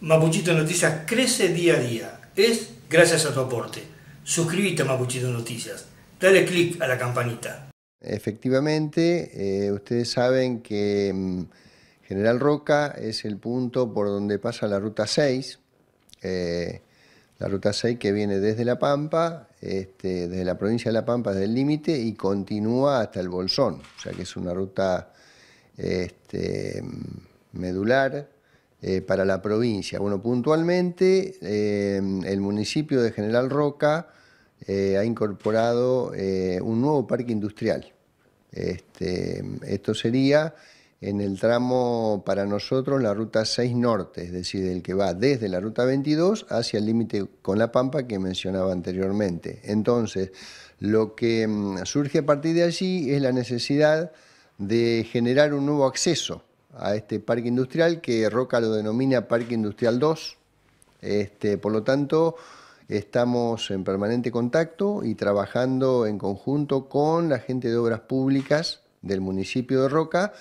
Mapuchito Noticias crece día a día. Es gracias a tu aporte. Suscríbete a Mapuchito Noticias. Dale click a la campanita. Efectivamente, eh, ustedes saben que mm, General Roca es el punto por donde pasa la ruta 6. Eh, la ruta 6 que viene desde La Pampa, este, desde la provincia de La Pampa, desde el límite, y continúa hasta el Bolsón. O sea que es una ruta este, medular eh, para la provincia. Bueno, puntualmente eh, el municipio de General Roca eh, ha incorporado un nuevo parque industrial. Este, esto sería en el tramo para nosotros la ruta 6 norte, es decir, el que va desde la ruta 22 hacia el límite con La Pampa que mencionaba anteriormente. Entonces, lo que mm, surge a partir de allí es la necesidad de generar un nuevo acceso a este parque industrial que Roca lo denomina Parque Industrial 2. Este, por lo tanto, estamos en permanente contacto y trabajando en conjunto con la gente de obras públicas del municipio de Roca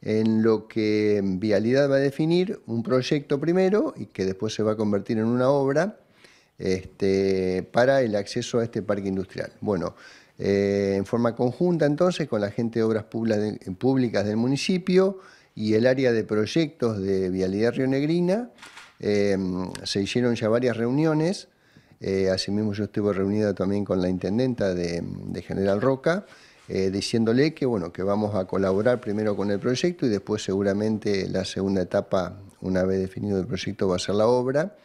en lo que Vialidad va a definir un proyecto primero y que después se va a convertir en una obra este, para el acceso a este parque industrial. Bueno, eh, en forma conjunta entonces con la gente de obras públicas del municipio, y el área de proyectos de Vialidad Río Negrina. Em, se hicieron ya varias reuniones, eh, asimismo yo estuve reunida también con la intendenta de, General Roca, eh, diciéndole que, bueno, que vamos a colaborar primero con el proyecto y después seguramente la segunda etapa, una vez definido el proyecto, va a ser la obra.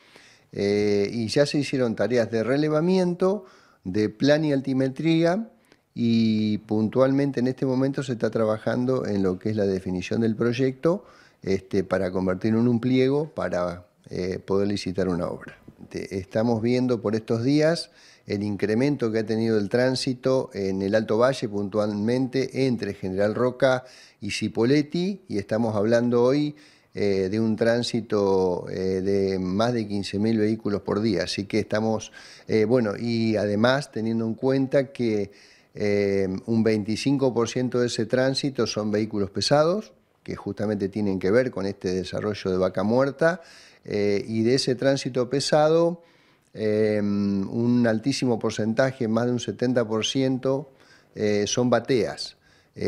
Eh, y ya se hicieron tareas de relevamiento, de plan y altimetría, y puntualmente en este momento se está trabajando en lo que es la definición del proyecto este, para convertirlo en un pliego para eh, poder licitar una obra. Estamos viendo por estos días el incremento que ha tenido el tránsito en el Alto Valle, puntualmente entre General Roca y Cipoletti, y estamos hablando hoy eh, de un tránsito eh, de más de 15.000 vehículos por día. Así que estamos, bueno, y además teniendo en cuenta que eh, un 25% de ese tránsito son vehículos pesados, que justamente tienen que ver con este desarrollo de vaca muerta, eh, y de ese tránsito pesado, eh, un altísimo porcentaje, más de un 70%, son bateas.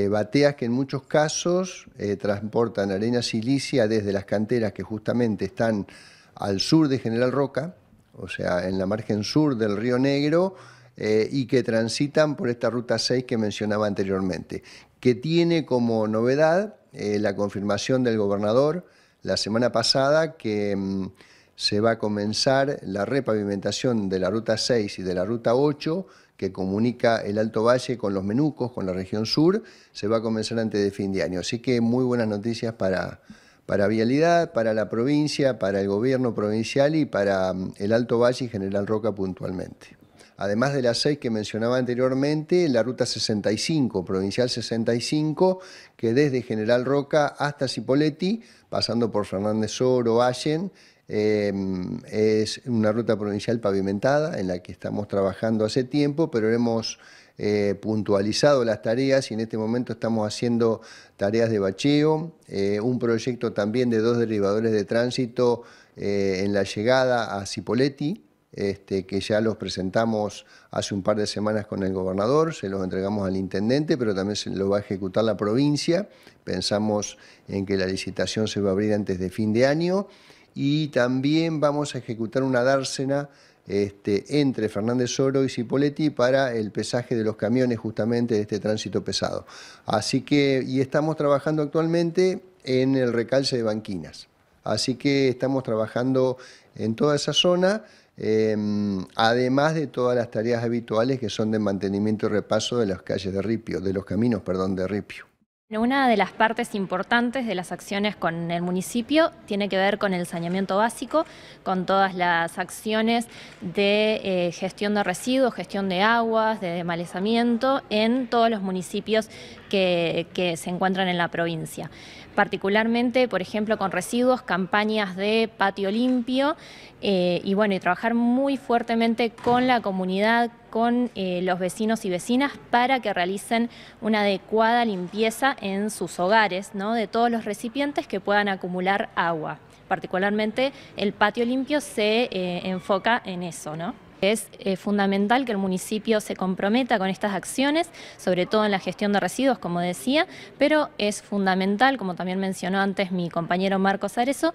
bateas que en muchos casos transportan arena silicia desde las canteras que justamente están al sur de General Roca, o sea, en la margen sur del Río Negro, eh, y que transitan por esta ruta 6 que mencionaba anteriormente, que tiene como novedad eh, la confirmación del gobernador la semana pasada que mm, se va a comenzar la repavimentación de la ruta 6 y de la ruta 8 que comunica el Alto Valle con los Menucos, con la región sur, se va a comenzar antes de fin de año. Así que muy buenas noticias para, para Vialidad, para la provincia, para el gobierno provincial y para mm, el Alto Valle y General Roca puntualmente además de las seis que mencionaba anteriormente, la ruta 65, provincial 65, que desde General Roca hasta Cipoletti, pasando por Fernández Oro, Allen, em, es una ruta provincial pavimentada en la que estamos trabajando hace tiempo, pero hemos eh, puntualizado las tareas y en este momento estamos haciendo tareas de bacheo, eh, un proyecto también de dos derivadores de tránsito eh, en la llegada a Cipoletti, este, que ya los presentamos hace un par de semanas con el gobernador, se los entregamos al intendente, pero también se lo va a ejecutar la provincia. Pensamos en que la licitación se va a abrir antes de fin de año y también vamos a ejecutar una dársena este, entre Fernández Oro y Cipoletti para el pesaje de los camiones justamente de este tránsito pesado. Así que, y estamos trabajando actualmente en el recalce de banquinas. Así que estamos trabajando en toda esa zona Em, además de todas las tareas habituales que son de mantenimiento y repaso de las calles de Ripio, de los caminos, perdón, de Ripio. Una de las partes importantes de las acciones con el municipio tiene que ver con el saneamiento básico, con todas las acciones de eh, gestión de residuos, gestión de aguas, de demalezamiento en todos los municipios que, se encuentran en la provincia. Particularmente, por ejemplo, con residuos, campañas de patio limpio eh, y bueno, y trabajar muy fuertemente con la comunidad, con eh, los vecinos y vecinas para que realicen una adecuada limpieza en sus hogares, ¿no? de todos los recipientes que puedan acumular agua particularmente el patio limpio se eh, enfoca en eso, ¿no? Es eh, fundamental que el municipio se comprometa con estas acciones, sobre todo en la gestión de residuos, como decía, pero es fundamental, como también mencionó antes mi compañero Marcos Arezo,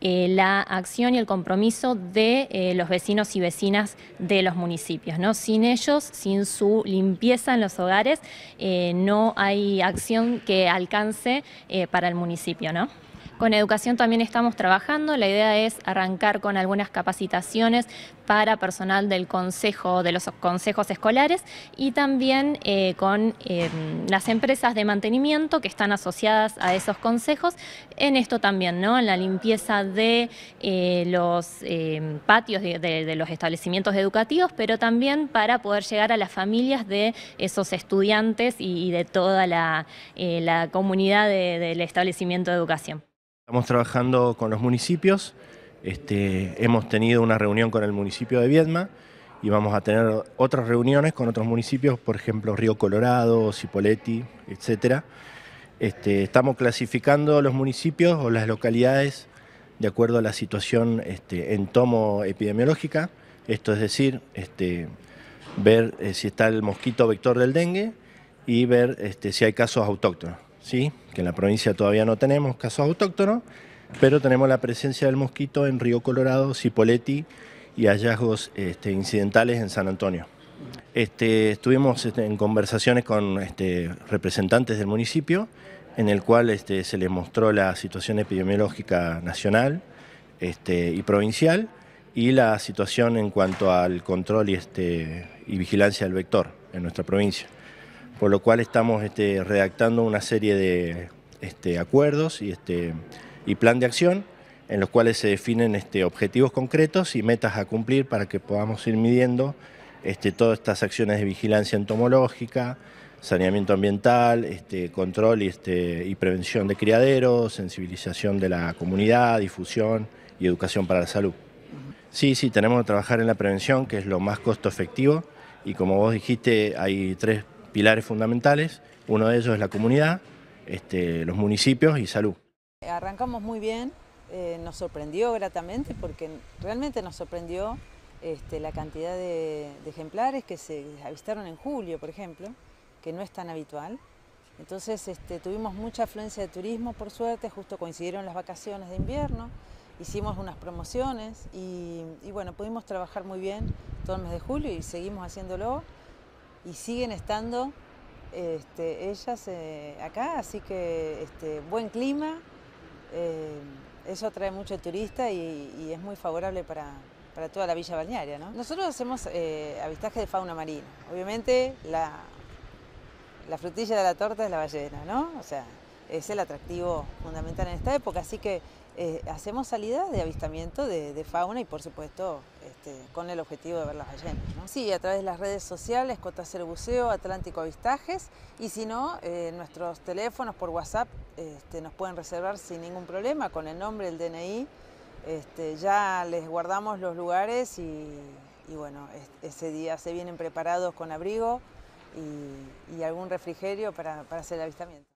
eh, la acción y el compromiso de eh, los vecinos y vecinas de los municipios. ¿no? Sin ellos, sin su limpieza en los hogares, no hay acción que alcance para el municipio. ¿no? Con educación también estamos trabajando. La idea es arrancar con algunas capacitaciones para personal del consejo, de los consejos escolares y también eh, con em, las empresas de mantenimiento que están asociadas a esos consejos. En esto también, ¿no? En la limpieza de eh, los em, patios de, los establecimientos educativos, pero también para poder llegar a las familias de esos estudiantes y, de toda la, eh, comunidad del establecimiento de educación. Estamos trabajando con los municipios, este, hemos tenido una reunión con el municipio de Viedma y vamos a tener otras reuniones con otros municipios, por ejemplo Río Colorado, Cipolletti, etc. Este, estamos clasificando los municipios o las localidades de acuerdo a la situación este, en tomo epidemiológica, esto es decir, este, ver eh, si está el mosquito vector del dengue y ver si hay casos autóctonos. ¿Sí? que en la provincia todavía no tenemos casos autóctonos, pero tenemos la presencia del mosquito en Río Colorado, Cipolletti y hallazgos este, incidentales en San Antonio. Este, estuvimos este, en conversaciones con representantes del municipio, en el cual se les mostró la situación epidemiológica nacional y provincial y la situación en cuanto al control y vigilancia del vector en nuestra provincia por lo cual estamos este, redactando una serie de este, acuerdos y, este, y plan de acción en los cuales se definen objetivos concretos y metas a cumplir para que podamos ir midiendo todas estas acciones de vigilancia entomológica, saneamiento ambiental, control y prevención de criaderos, sensibilización de la comunidad, difusión y educación para la salud. Sí, sí, tenemos que trabajar en la prevención, que es lo más costo efectivo, y como vos dijiste, hay tres pilares fundamentales. Uno de ellos es la comunidad, este, los municipios y salud. Arrancamos muy bien, eh, nos sorprendió gratamente porque realmente nos sorprendió este, la cantidad de, ejemplares que se avistaron en julio, por ejemplo, que no es tan habitual. Entonces este, tuvimos mucha afluencia de turismo, por suerte, justo coincidieron las vacaciones de invierno, hicimos unas promociones y bueno, pudimos trabajar muy bien todo el mes de julio y seguimos haciéndolo y siguen estando este, ellas eh, acá, así que este, buen clima, eh, eso atrae mucho turista y, es muy favorable para, toda la villa balnearia. Nosotros hacemos eh, avistaje de fauna marina, obviamente la, la frutilla de la torta es la ballena, ¿no? O sea, es el atractivo fundamental en esta época, así que eh, hacemos salidas de avistamiento de, fauna y por supuesto este, con el objetivo de ver las ballenas. Sí, a través de las redes sociales, Cotacero Buceo, Atlántico Avistajes y si no, eh, nuestros teléfonos por WhatsApp este, nos pueden reservar sin ningún problema con el nombre, el DNI. Este, ya les guardamos los lugares y, bueno, ese día se vienen preparados con abrigo y, algún refrigerio para hacer el avistamiento.